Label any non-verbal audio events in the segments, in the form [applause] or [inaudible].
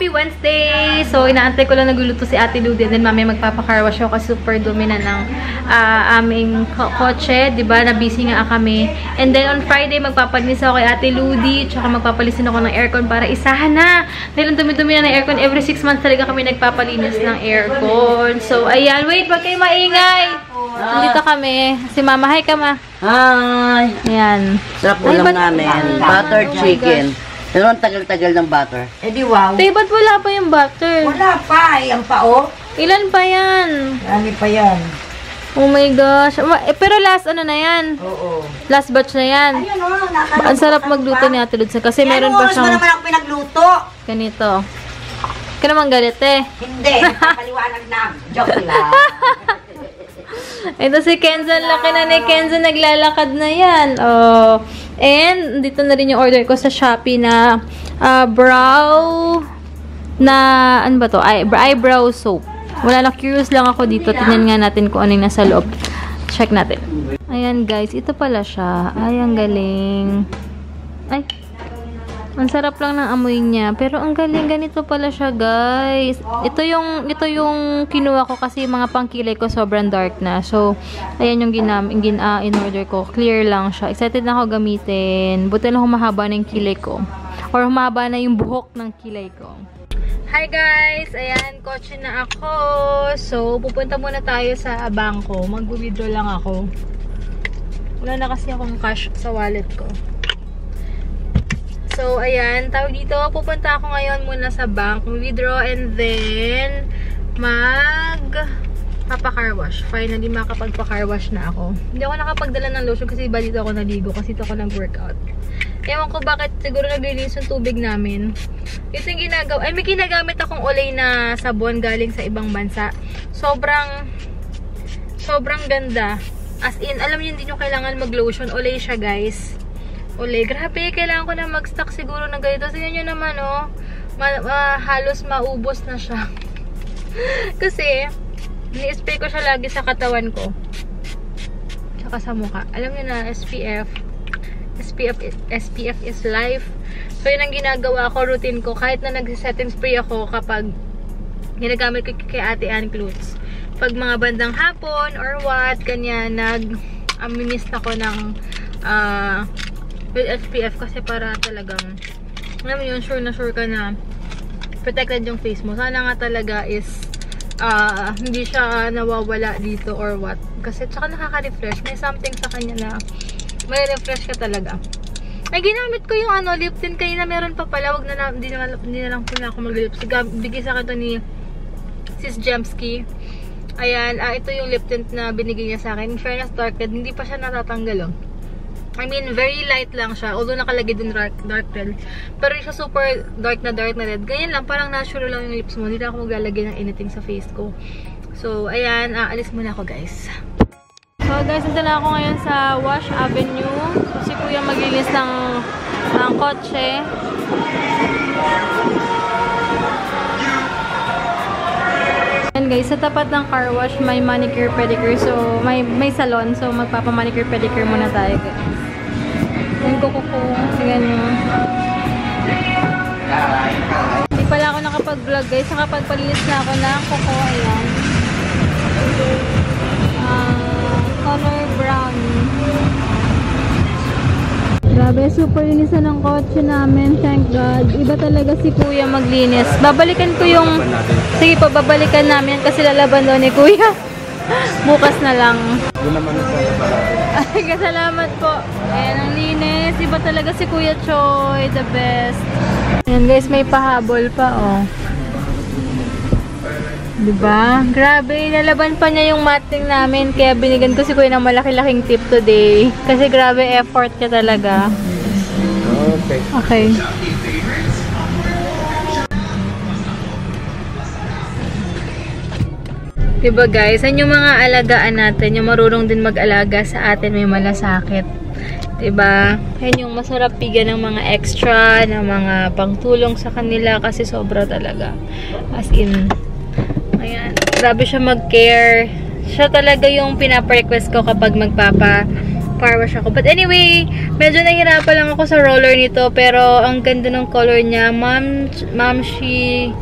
happy Wednesday! So, inaantay ko lang nagluluto si Ate Ludi and then mamaya magpapakarwash ako kasi super dumi na ng ah, aming ko- kotse. 'di ba Na busy nga kami. And then on Friday, magpapalinis ako kay Ate Ludi tsaka magpapalisin ako ng aircon para isahan na. Dahil dumi-dumi na ng aircon, every 6 months talaga kami nagpapalinis ng aircon. So, ayan. Wait, wag kayo maingay! Nandito kami. Si Mama, hi ka ma. Hi! Ayan. Sarap ulam namin. Oh Butter my chicken. Pero ang tagal-tagal ng butter. Eh di wow. Tay, ba't wala pa yung butter? Wala pa, eh, ang pao. Ilan pa yan? Dami pa yan. Oh my gosh. Ma- eh, pero last ano na yan? Oo. Last batch na yan. Ayun o, naka- Ang sarap magluto ni Ate Ludsa kasi meron pa Ano oras mo siyang naman ako pinagluto? ganito. Ka naman galit eh. Hindi, napapaliwanag na. Joke lang. [laughs] Ito si Kenzo. Laki na ni Kenzo. Naglalakad na yan. Oh. And, dito na rin yung order ko sa Shopee na ah, brow na, ano ba to? Eye, eyebrow soap. Wala lang, curious lang ako dito. Tingnan nga natin kung ano yung nasa loob. Check natin. Ayan guys, ito pala siya. Ay, ang galing. Ay, ang sarap lang ng amoy niya. Pero ang galing, ganito pala siya, guys. Ito yung, ito yung kinuha ko kasi mga pangkilay ko sobrang dark na. So, ayan yung ginam, gin, ah, in order ko. Clear lang siya. Excited na ako gamitin. Buti lang humahaba na yung kilay ko. Or humahaba na yung buhok ng kilay ko. Hi guys! Ayan, kotse na ako. So, pupunta muna tayo sa bangko. Mag-withdraw lang ako. Wala na kasi akong cash sa wallet ko. So, ayan. Tawag dito, pupunta ako ngayon muna sa bank. Withdraw and then mag papacar wash. Finally, makapagpa-car wash na ako. Hindi ako nakapagdala ng lotion kasi iba dito ako naligo kasi dito ako nag-workout. Ewan ko bakit siguro naglilinis yung tubig namin. Ito yung ginagawa. Ay, may ginagamit akong olay na sabon galing sa ibang bansa. Sobrang sobrang ganda. As in, alam niyo hindi nyo kailangan mag-lotion. Olay siya, guys. Olay. Grabe, kailangan ko na mag-stock siguro ng ganito. Tingnan nyo naman, oh. Ma ma halos maubos na siya. [laughs] Kasi, ni-spray ko siya lagi sa katawan ko. Tsaka sa mukha. Alam niyo na, SPF. SPF, SPF is life. So, yun ang ginagawa ko, routine ko. Kahit na nag-setting spray ako kapag ginagamit ko kay Ate Ann Clothes. Pag mga bandang hapon or what, kanya nag aminist ako ng ah, with SPF kasi para talagang alam yun, sure na sure ka na protected yung face mo. Sana nga talaga is ah, hindi siya nawawala dito or what. Kasi tsaka nakaka-refresh. May something sa kanya na may refresh ka talaga. Ay, ginamit ko yung ano, lip tint. Kanina meron pa pala. Wag na lang, hindi na, hindi na lang po na ako mag-lip tint. Gab- Bigay sa akin to ni Sis Jemski. Ayan, ah, ito yung lip tint na binigay niya sa akin. In fairness, dark red. Hindi pa siya natatanggal, oh. I mean, very light lang siya. Although nakalagay din dark, dark red. Pero siya super dark na dark na red. Ganyan lang, parang natural lang yung lips mo. Hindi ako maglalagay ng anything sa face ko. So, ayan, aalis muna ako, guys. So, guys, nandito na ako ngayon sa Wash Avenue. So, si Kuya maglinis ng, ng kotse. Guys, sa tapat ng car wash, may manicure pedicure. So, may may salon. So, magpapa-manicure pedicure muna tayo, guys. Yung kuko ko. Tingnan nyo. Hindi pala ako nakapag-vlog, guys. Nakapagpalinis na ako ng kuko. Ayan. Ah, color brown. Grabe, super linisan ng kotse namin. Thank God. Iba talaga si Kuya maglinis. Babalikan ko yung... Sige pa, babalikan namin kasi lalaban daw ni Kuya. [laughs] Bukas na lang. Ay, salamat po. Ayan, ang linis. Iba talaga si Kuya Choi. The best. Ayan guys, may pahabol pa, oh. Diba? Grabe, nalaban pa niya yung mating namin. Kaya binigyan ko si Kuya ng malaki-laking tip today. Kasi grabe effort niya talaga. Okay. Okay. Diba guys, yan yung mga alagaan natin, yung marunong din mag-alaga sa atin, may malasakit. Diba? Yan yung masarap bigyan ng mga extra, ng mga pangtulong sa kanila kasi sobra talaga. As in, ayan, grabe siya mag-care. Siya talaga yung pinapa-request ko kapag magpapa car wash ako. But anyway, medyo nahihirapan lang ako sa roller nito. Pero ang ganda ng color niya. Ma'am, ma'am, she...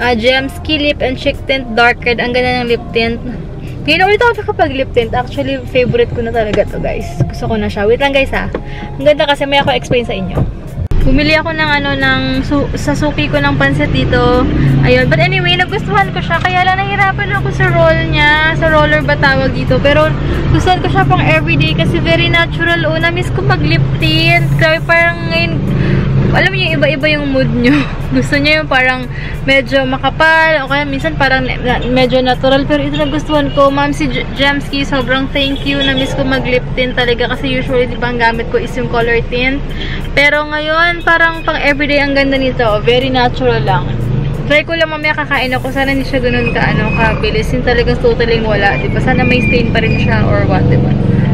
Uh, Gemsky Lip and Chick Tint Dark Red. Ang ganda ng lip tint. Ngayon ulit ako kapag lip tint. Actually, favorite ko na talaga to guys. Gusto ko na siya. Wait lang guys ha. Ang ganda kasi may ako explain sa inyo. Bumili ako ng ano, ng su sa suki ko ng pansit dito. Ayun. But anyway, nagustuhan ko siya. Kaya lang nahirapan ako sa roll niya. Sa roller ba tawag dito. Pero gustuhan ko siya pang everyday kasi very natural. Oh, na-miss ko mag lip tint. Grabe parang ngayon, alam niyo, iba-iba yung mood nyo. [laughs] Gusto niyo yung parang medyo makapal, o kaya minsan parang na- medyo natural. Pero ito nagustuhan ko, ma'am si Jamski, sobrang thank you. Na-miss ko mag-lip tint talaga kasi usually, di ba, ang gamit ko is yung color tint. Pero ngayon, parang pang everyday ang ganda nito. Very natural lang. Try ko lang mamaya kakain ako. Sana hindi siya ganun ka, ano, kabilis. Yung talagang totally wala. Di ba? Sana may stain pa rin siya or what, di ba?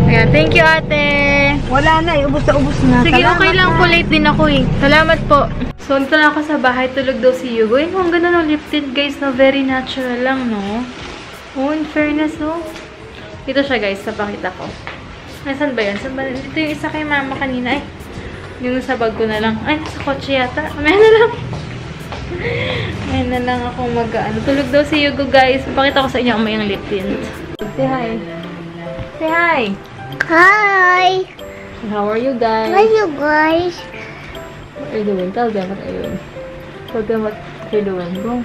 Ayan, thank you ate! Wala na, eh. ubus na ubus na. Sige, Salamat okay lang na. po. Late din ako eh. Salamat po. So, nito na ako sa bahay. Tulog daw si Hugo. Eh, ang ganda ng lip tint, guys. No? Very natural lang, no? Oh, in fairness, no? Ito siya, guys. Napakita ko. Nasaan ba yan? Saan ba? Dito yung isa kay mama kanina. Ay, yung sa bag ko na lang. Ay, nasa kotse yata. [laughs] May na lang. May na lang ako mag ano. Tulog daw si Hugo, guys. Pakita ko sa inyo ang mayang lip tint. Say hi. Say hi. Hi! How are you, guys? How are you guys? What are you doing? Tell them what are you doing. Tell them what you're doing. Go.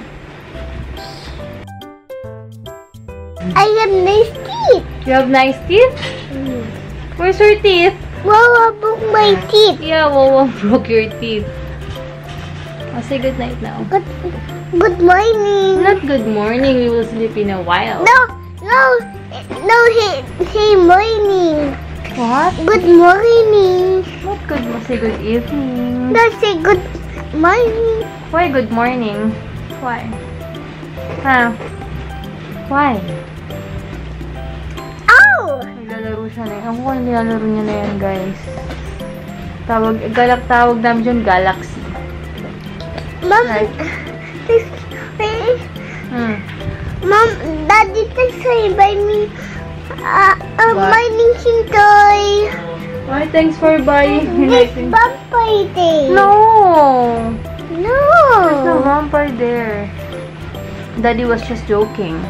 I have nice teeth. You have nice teeth? Mm. Where's your teeth? Wow, I broke my teeth. Yeah, Wawa [laughs] broke your teeth. I'll say good night now. Good, good morning. Not good morning. We will sleep in a while. No, no, no, hey, hey, morning. What? Good morning. Not good. Say good evening. No, say good morning. Why good morning? Why? Huh? Why? Oh! Naglalaro siya na yun. Ako kung nilalaro niya na yan, guys. Tawag, galak tawag namin dyan, Galaxy. Mom, Right. this, hey, Hmm. Mom, Daddy, please say buy me uh, a What? mining toy. Why, thanks for buying. This [laughs] vampire day. No! No. There's no vampire there. Daddy was just joking.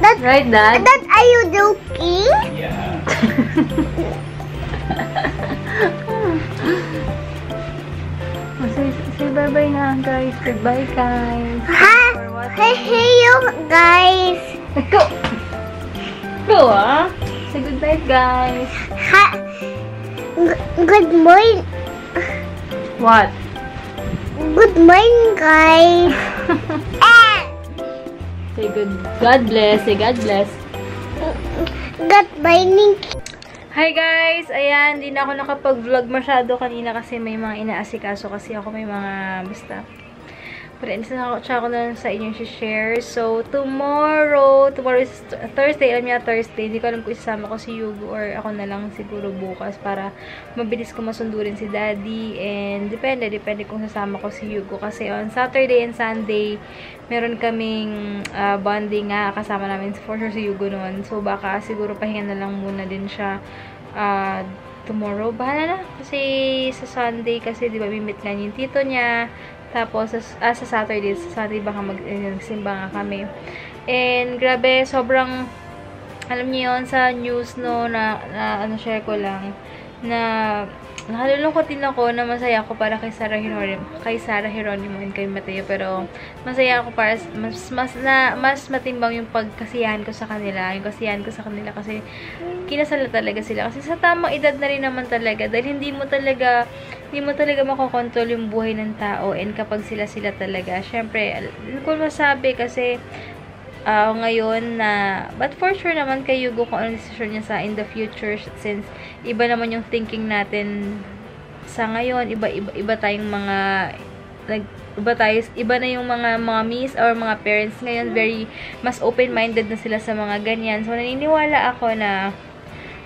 That, Right, Dad? that are you joking? Oh, [laughs] say, say bye-bye na, guys. Goodbye, guys. Ha? What? Hey, hey, you guys. Go! Go, ah! Say goodbye, guys. Ha? Good morning. What? Good morning, guys. ah, [laughs] Say good. God bless. Say God bless. good morning. Hi guys! Ayan, hindi na ako nakapag-vlog masyado kanina kasi may mga inaasikaso kasi ako may mga basta. Friends na ako, tsaka ko na lang sa inyo share. So, tomorrow, tomorrow is Thursday, alam niya Thursday, hindi ko alam kung isasama ko si Yugo or ako na lang siguro bukas para mabilis ko masundurin si Daddy and depende, depende kung sasama ko si Yugo kasi on Saturday and Sunday, meron kaming ah, bonding nga kasama namin for sure si Yugo noon. So, baka siguro pahinga na lang muna din siya ah, tomorrow. Bahala na. Kasi sa Sunday, kasi di ba, mimit nga yung tito niya. Tapos, ah, sa Saturday, sa Saturday baka mag, eh, nga kami. And, grabe, sobrang, alam niyo yun, sa news, no, na, na ano, share ko lang, na, nakalulungkot din ako na masaya ako para kay Sarah Hieronimo, kay Sarah Hieronimo and kay Mateo, pero, masaya ako para, mas, mas, na, mas matimbang yung pagkasiyahan ko sa kanila, yung kasiyahan ko sa kanila, kasi, kinasala talaga sila. Kasi sa tamang edad na rin naman talaga. Dahil hindi mo talaga, hindi mo talaga makokontrol yung buhay ng tao. And kapag sila-sila talaga, syempre, hindi ko masabi kasi, ah, ngayon na, but for sure naman kay Yugo kung ano decision niya sa in the future since iba naman yung thinking natin sa ngayon, iba, iba, iba tayong mga, nag, iba tayo, iba na yung mga miss or mga parents ngayon, very, mas open-minded na sila sa mga ganyan. So, naniniwala ako na,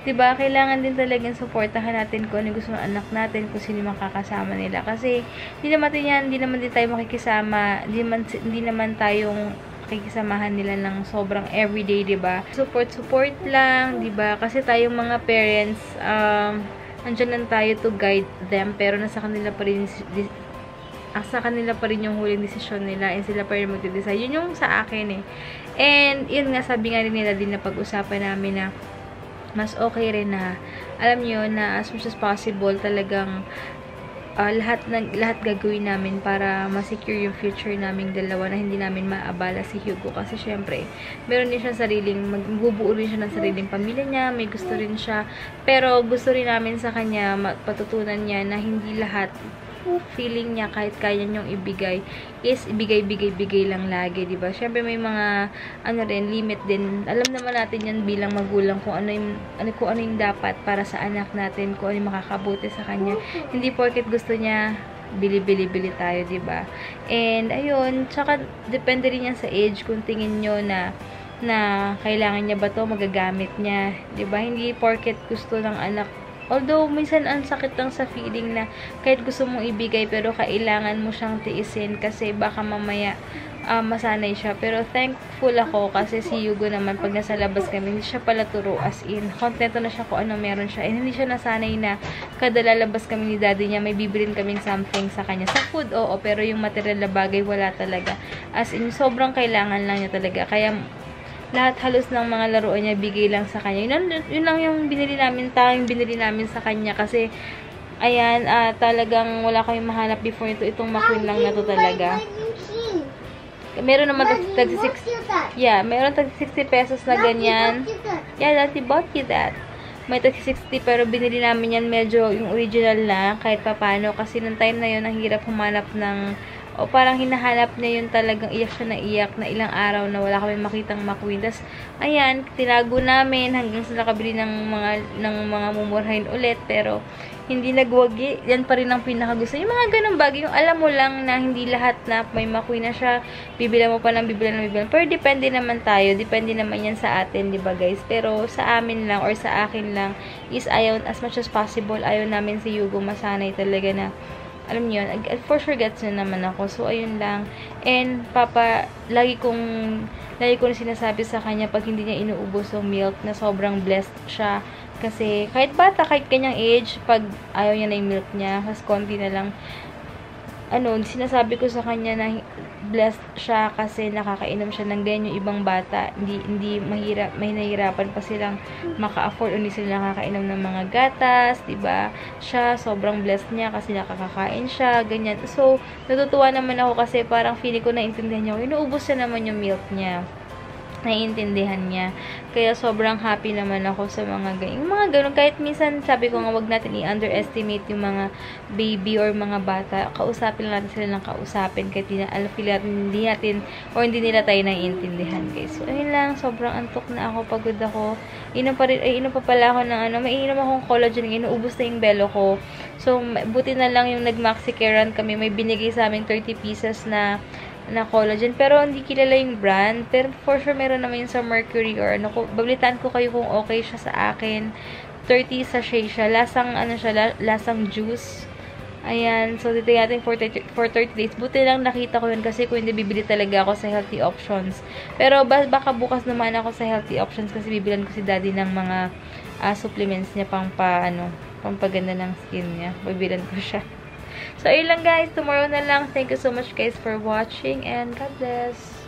'di ba kailangan din talagang suportahan natin kung ano gusto ng anak natin, kung sino makakasama nila. Kasi, hindi naman din yan, hindi naman din tayo makikisama, hindi naman, hindi naman tayong pakikisamahan nila ng sobrang everyday, ba? Support support lang, ba? Kasi tayong mga parents um andyan lang tayo to guide them pero nasa kanila pa rin asa kanila pa rin yung huling desisyon nila and sila pa rin magde-decide. Yun yung sa akin eh. And, yun nga, sabi nga rin nila din na pag-usapan namin na mas okay rin na, alam nyo, na as much as possible, talagang uh, lahat ng lahat gagawin namin para ma-secure yung future naming dalawa na hindi namin maabala si Hugo. Kasi syempre meron din siya sariling magbubuo rin siya ng sariling pamilya niya may gusto rin siya. Pero gusto rin namin sa kanya patutunan niya na hindi lahat feeling niya kahit kaya niyong ibigay is ibigay-bigay-bigay lang lagi, 'di ba? Syempre may mga ano rin limit din. Alam naman natin 'yan bilang magulang kung ano yung ano kung ano yung dapat para sa anak natin, kung ano yung makakabuti sa kanya. Hindi porket gusto niya bili-bili-bili tayo, 'di ba? And ayun, tsaka depende rin yan sa age kung tingin niyo na na kailangan niya ba to magagamit niya, 'di ba? Hindi porket gusto ng anak Although, minsan ang sakit lang sa feeling na kahit gusto mong ibigay pero kailangan mo siyang tiisin kasi baka mamaya uh, masanay siya. Pero thankful ako kasi si Yugo naman pag nasa labas kami, hindi siya pala turo as in. Kontento na siya kung ano meron siya. And hindi siya nasanay na kada lalabas kami ni daddy niya, may bibilin kaming something sa kanya. Sa food, oo, pero yung material na bagay, wala talaga. As in, sobrang kailangan lang niya talaga. Kaya lahat halos ng mga laruan niya bigay lang sa kanya. Yun, yun lang yung binili namin, tayong binili namin sa kanya kasi ayan, uh, talagang wala kayong mahanap before ito. Itong McQueen lang na to talaga. Meron naman tag, tag 6 Yeah, meron tag 60 pesos na ganyan. Yeah, Lati bought you that. May tag 60 pero binili namin yan medyo yung original na kahit papano kasi nung time na yun ang hirap humanap ng o parang hinahanap niya yung talagang iyak siya na iyak na ilang araw na wala kami makitang McQueen. Tapos, ayan, tinago namin hanggang sa nakabili ng mga, ng mga mumurahin ulit. Pero, hindi nagwagi. Yan pa rin ang pinakagusto. Yung mga ganun bagay, yung alam mo lang na hindi lahat na may McQueen na siya, bibila mo pa lang, bibila ng bibila. Pero, depende naman tayo. Depende naman yan sa atin, di ba guys? Pero, sa amin lang or sa akin lang is ayaw, as much as possible, ayaw namin si Yugo masanay talaga na alam niyo yun, for sure gets na naman ako. So, ayun lang. And, papa, lagi kong, lagi ko sinasabi sa kanya pag hindi niya inuubos yung milk na sobrang blessed siya. Kasi, kahit bata, kahit kanyang age, pag ayaw niya na yung milk niya, mas konti na lang, ano, sinasabi ko sa kanya na blessed siya kasi nakakainom siya ng ganyan yung ibang bata. Hindi, hindi mahirap, may pa silang maka-afford o hindi sila nakakainom ng mga gatas, ba diba? Siya, sobrang blessed niya kasi nakakakain siya, ganyan. So, natutuwa naman ako kasi parang feeling ko naintindihan niya, inuubos na naman yung milk niya naiintindihan niya. Kaya sobrang happy naman ako sa mga ganyan. Mga ganun, kahit minsan sabi ko nga wag natin i-underestimate yung mga baby or mga bata. Kausapin natin sila ng kausapin kahit di na, natin, hindi natin or hindi nila tayo naiintindihan guys. So, ayun lang. Sobrang antok na ako. Pagod ako. Inom pa rin, ay inom pa pala ako ng ano, may inom akong collagen. Inuubos na yung belo ko. So, buti na lang yung nag-maxi care kami. May binigay sa amin 30 pieces na na collagen. Pero, hindi kilala yung brand. Pero, for sure, meron naman yung sa Mercury or ano. Bablitan ko kayo kung okay siya sa akin. 30 sachet siya. Lasang, ano siya, lasang juice. Ayan. So, dito natin for 30, for 30 days. Buti lang nakita ko yun kasi kung hindi bibili talaga ako sa healthy options. Pero, baka bukas naman ako sa healthy options kasi bibilan ko si daddy ng mga uh, supplements niya pang pa, ano, pampaganda ng skin niya. Bibilan ko siya. So, ayun guys. Tomorrow na lang. Thank you so much guys for watching and God bless.